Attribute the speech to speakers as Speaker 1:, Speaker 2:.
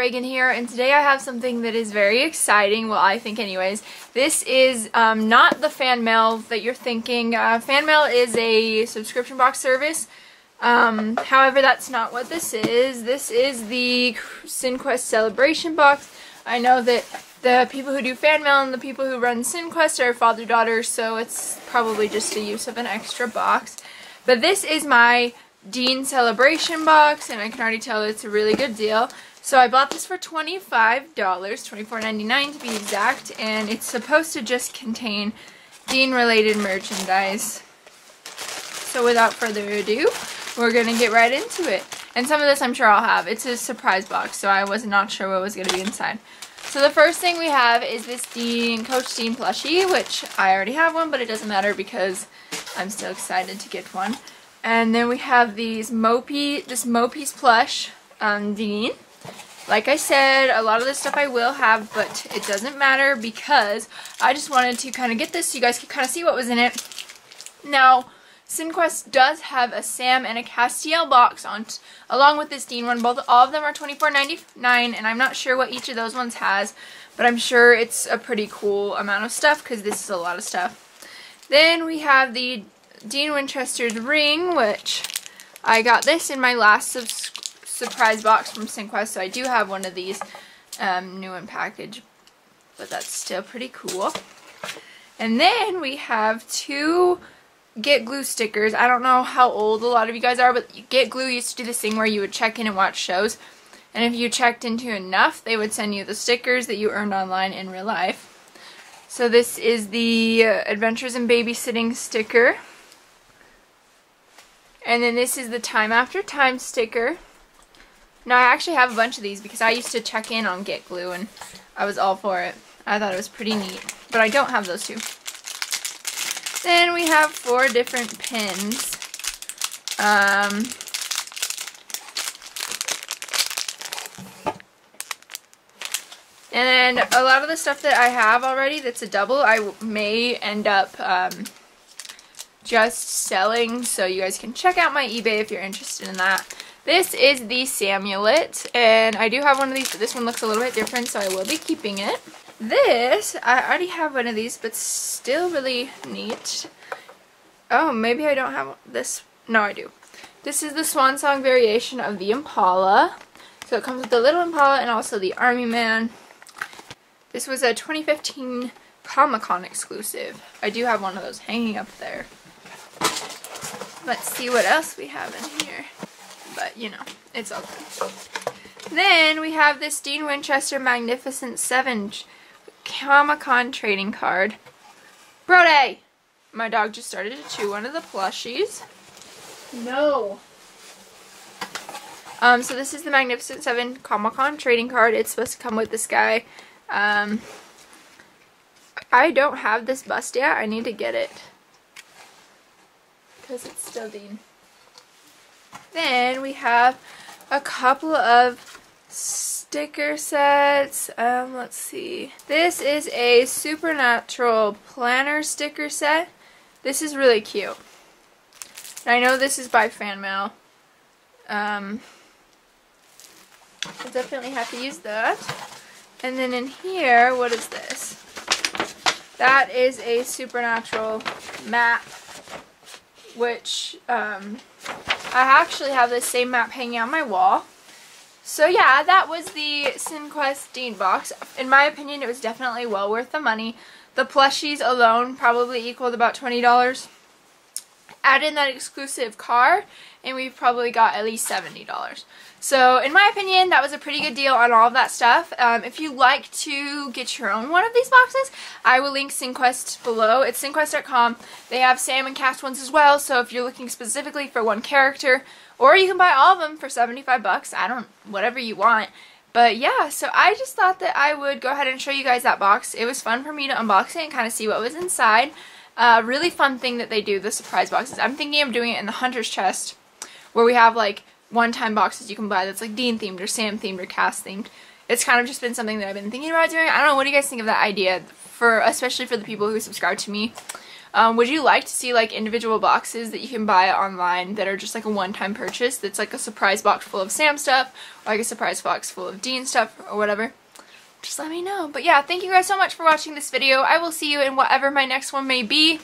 Speaker 1: Regan here, and today I have something that is very exciting, well I think anyways. This is um, not the fan mail that you're thinking. Uh, fan mail is a subscription box service. Um, however, that's not what this is. This is the Cinequest Celebration box. I know that the people who do fan mail and the people who run Cinequest are father-daughter, so it's probably just a use of an extra box. But this is my Dean Celebration box, and I can already tell it's a really good deal. So I bought this for $25, $24.99 to be exact, and it's supposed to just contain Dean-related merchandise. So without further ado, we're going to get right into it. And some of this I'm sure I'll have. It's a surprise box, so I was not sure what was going to be inside. So the first thing we have is this Dean, Coach Dean plushie, which I already have one, but it doesn't matter because I'm still excited to get one. And then we have these Mopey, this Mopeez plush um, Dean. Like I said, a lot of this stuff I will have, but it doesn't matter because I just wanted to kind of get this so you guys could kind of see what was in it. Now, Cinequest does have a Sam and a Castiel box on, along with this Dean one. Both, all of them are $24.99, and I'm not sure what each of those ones has, but I'm sure it's a pretty cool amount of stuff because this is a lot of stuff. Then we have the Dean Winchester's ring, which I got this in my last surprise box from Cinequest, so I do have one of these um, new in package, but that's still pretty cool. And then we have two Get Glue stickers. I don't know how old a lot of you guys are, but Get Glue used to do this thing where you would check in and watch shows. And if you checked into enough, they would send you the stickers that you earned online in real life. So this is the uh, Adventures in Babysitting sticker. And then this is the time after time sticker. Now I actually have a bunch of these because I used to check in on Get Glue and I was all for it. I thought it was pretty neat. But I don't have those two. Then we have four different pins. Um, and then a lot of the stuff that I have already that's a double, I may end up um, just selling, so you guys can check out my eBay if you're interested in that. This is the Samulet, and I do have one of these, but this one looks a little bit different, so I will be keeping it. This, I already have one of these, but still really neat. Oh, maybe I don't have this. No, I do. This is the Swan Song variation of the Impala. So it comes with the little Impala and also the Army Man. This was a 2015 Comic-Con exclusive. I do have one of those hanging up there. Let's see what else we have in here. But, you know, it's all good. Then we have this Dean Winchester Magnificent 7 Comic-Con trading card. Brody! My dog just started to chew one of the plushies.
Speaker 2: No.
Speaker 1: Um, so this is the Magnificent 7 Comic-Con trading card. It's supposed to come with this guy. Um, I don't have this bust yet. I need to get it because it's still Dean. Then we have a couple of sticker sets. Um, let's see. This is a Supernatural planner sticker set. This is really cute. I know this is by fan mail. Um, I definitely have to use that. And then in here, what is this? That is a Supernatural map which um, I actually have the same map hanging on my wall. So yeah, that was the Cinequest Dean box. In my opinion, it was definitely well worth the money. The plushies alone probably equaled about $20. Add in that exclusive car, and we've probably got at least $70. So in my opinion, that was a pretty good deal on all of that stuff. Um, if you like to get your own one of these boxes, I will link Cinequest below. It's Cinequest.com. They have Sam and Cas ones as well, so if you're looking specifically for one character, or you can buy all of them for 75 bucks, I don't, whatever you want. But yeah, so I just thought that I would go ahead and show you guys that box. It was fun for me to unbox it and kind of see what was inside. Uh, really fun thing that they do, the surprise boxes. I'm thinking of doing it in the Hunter's Chest, where we have like one-time boxes you can buy that's like Dean themed or Sam themed or Cas themed. It's kind of just been something that I've been thinking about doing. I don't know, what do you guys think of that idea for especially for the people who subscribe to me? Um, would you like to see like individual boxes that you can buy online that are just like a one-time purchase that's like a surprise box full of Sam stuff or like a surprise box full of Dean stuff or whatever? Just let me know. But yeah, thank you guys so much for watching this video. I will see you in whatever my next one may be.